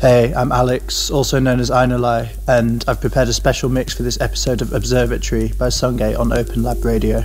Hey, I'm Alex, also known as Einerlei, and I've prepared a special mix for this episode of Observatory by Sungate on Open Lab Radio.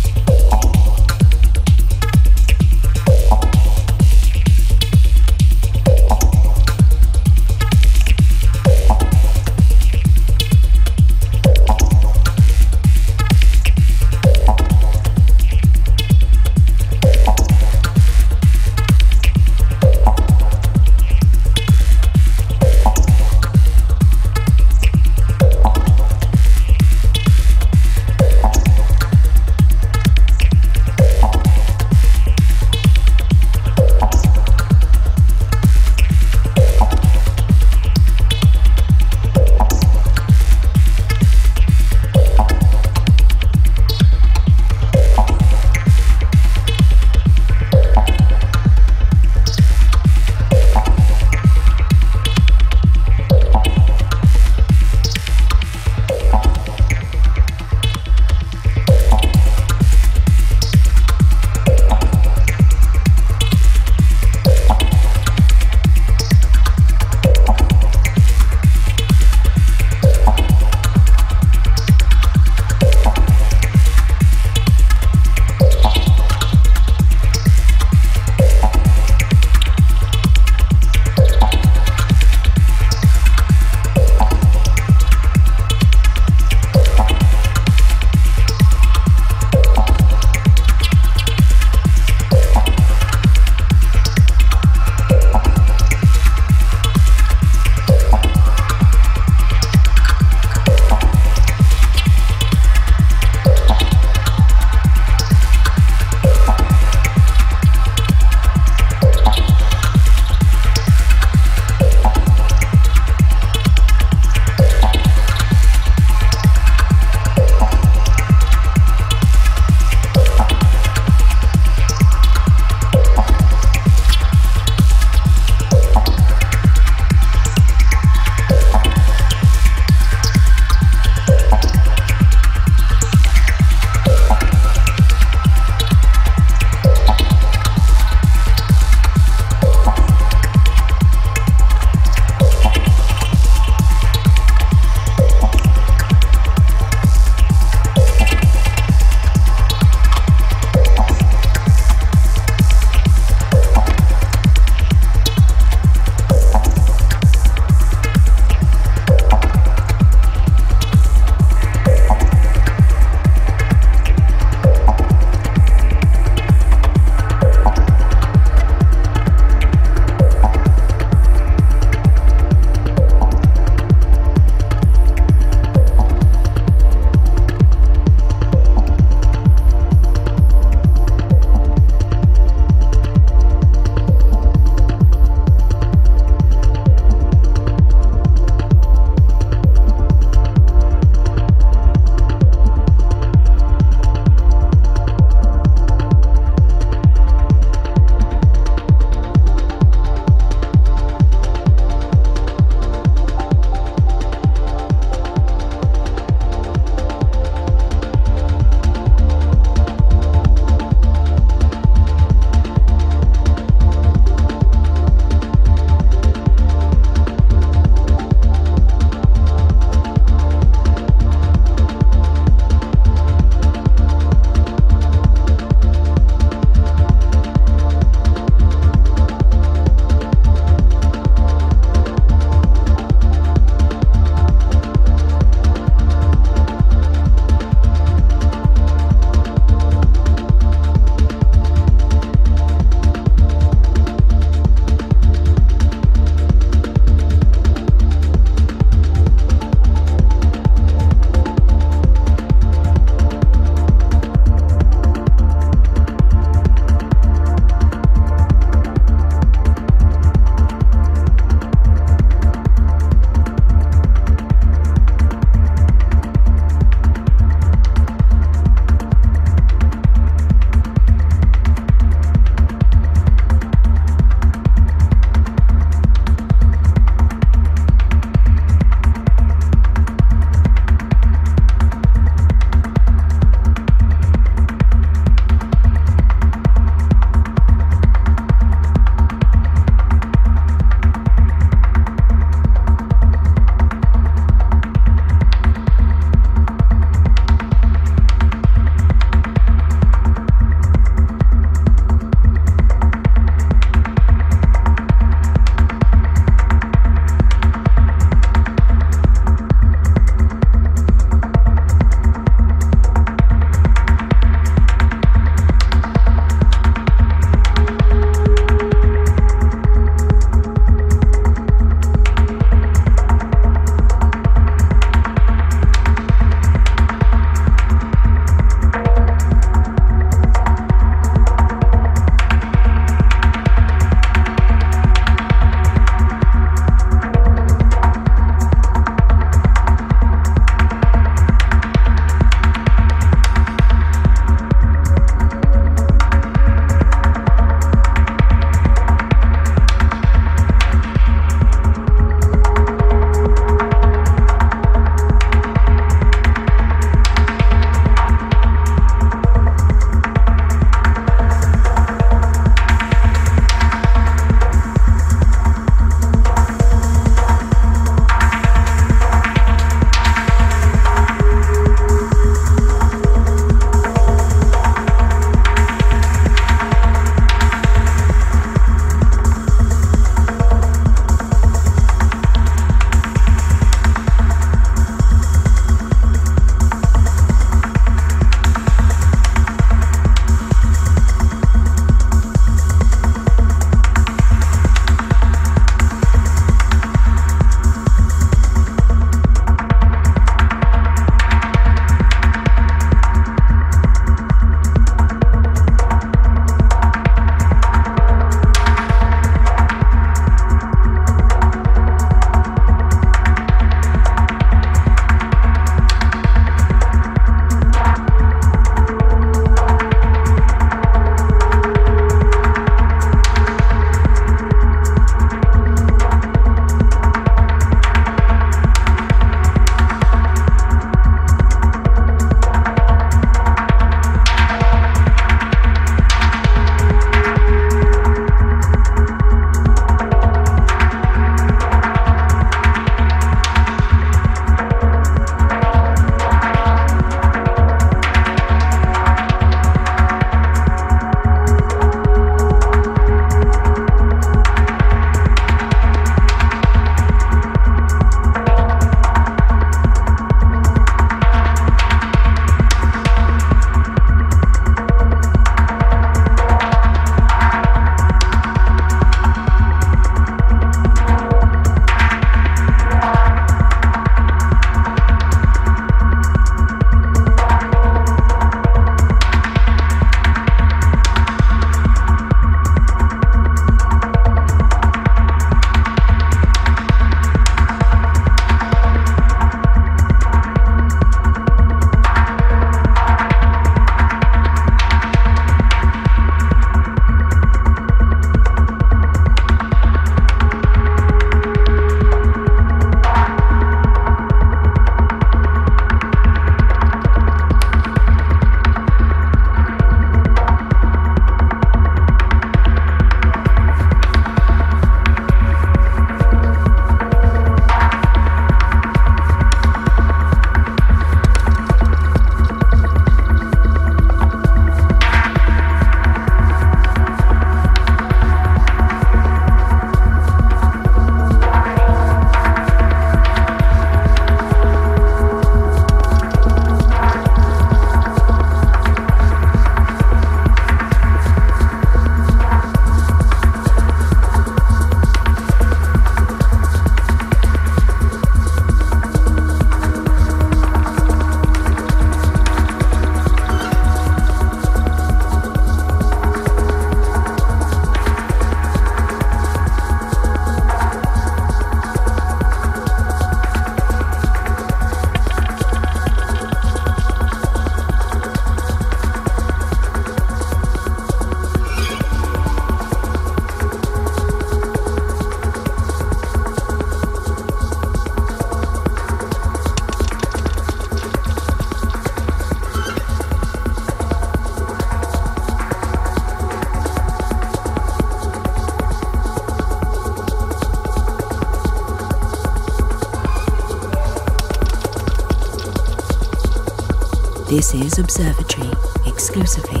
This is Observatory, exclusively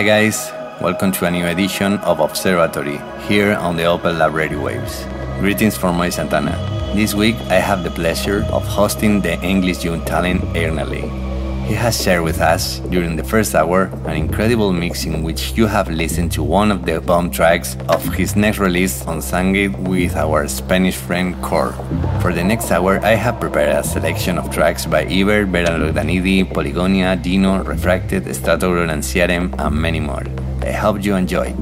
Hi guys, welcome to a new edition of Observatory here on the Open Lab Radio Waves. Greetings from Moy Santana. This week I have the pleasure of hosting the English young talent Einerlei. He has shared with us during the first hour an incredible mix in which you have listened to one of the bomb tracks of his next release on Sungate with our Spanish friend Cøre. For the next hour, I have prepared a selection of tracks by Iber, Vera Logdanidi, Polygonia, Dino, Refracted, Stratogron and and many more. I hope you enjoy.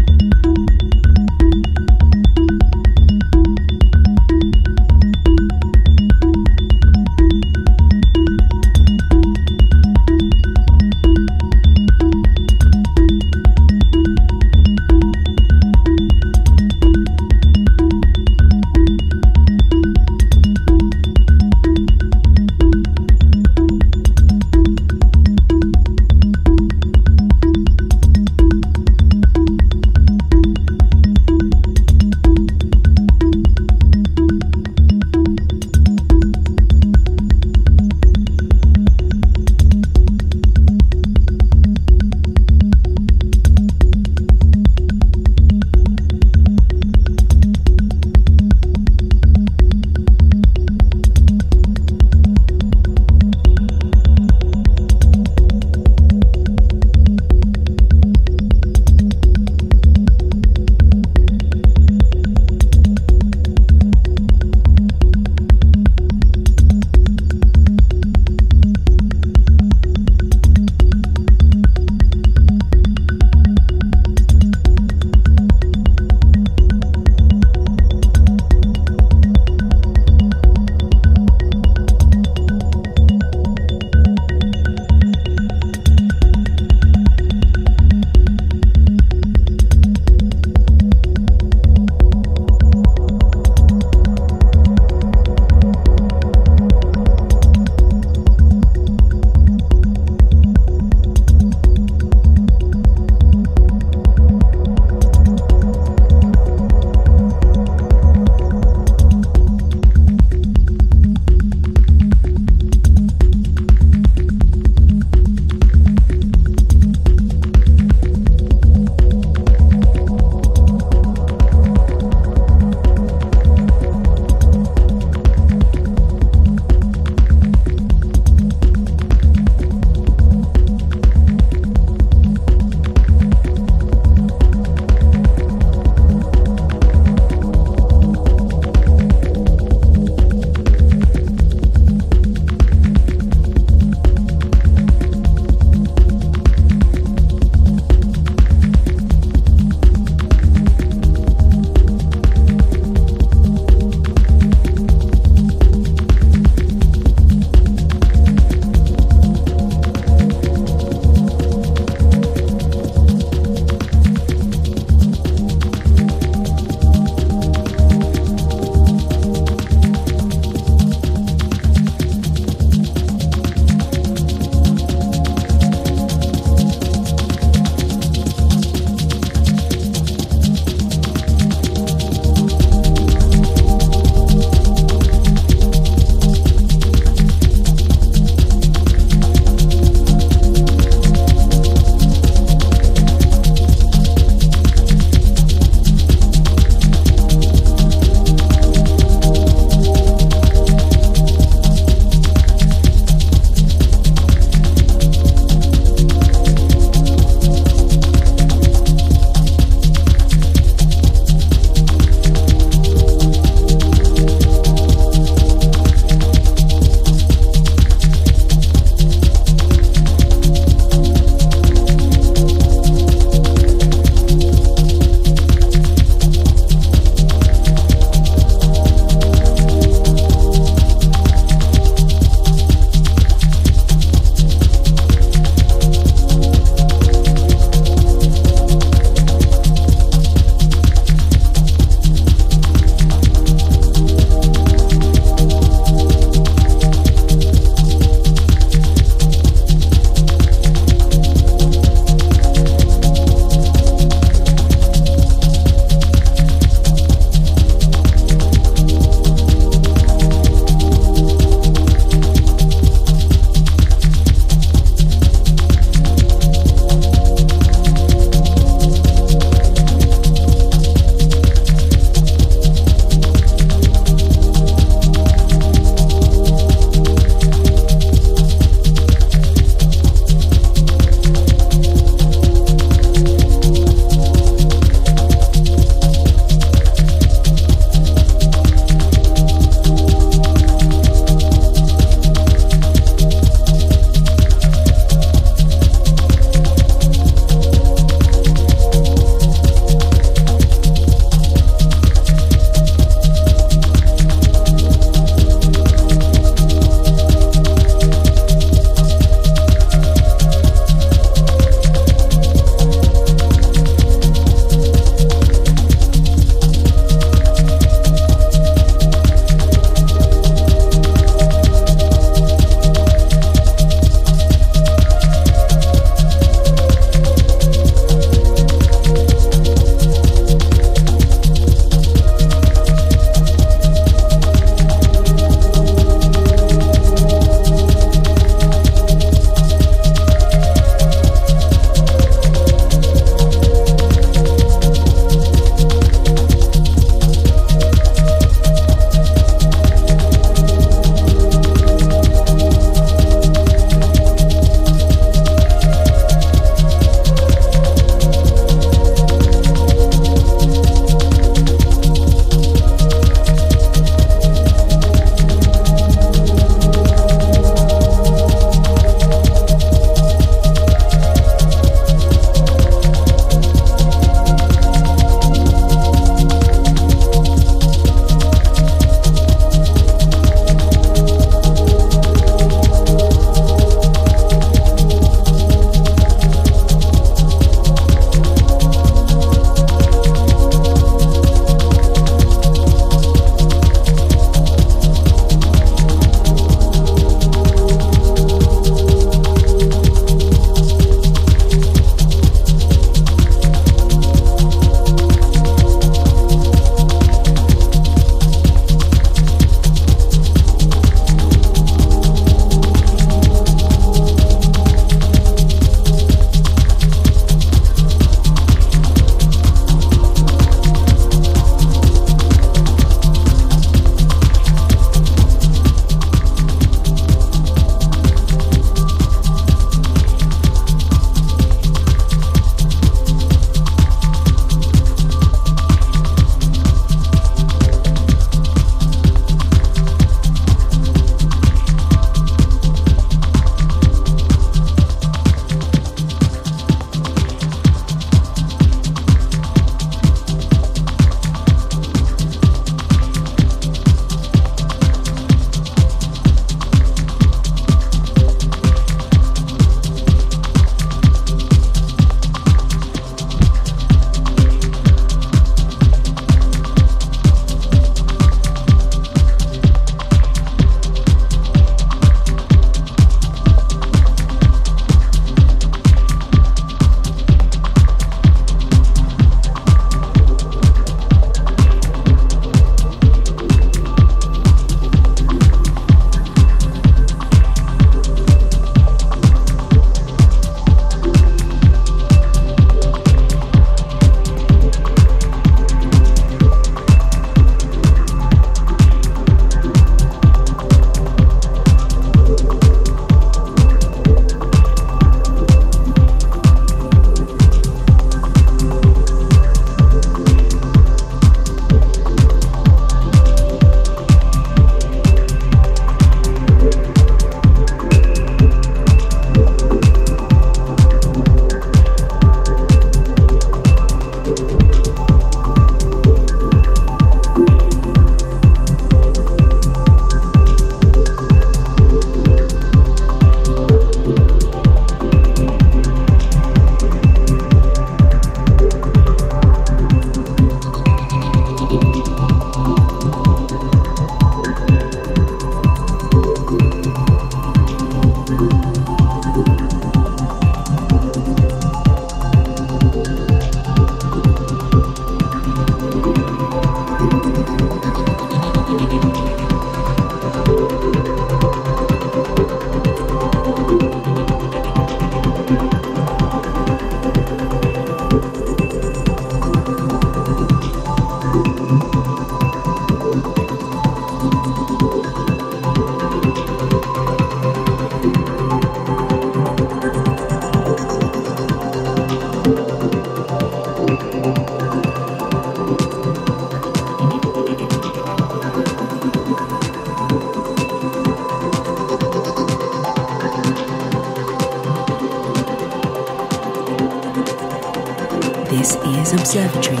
Observatory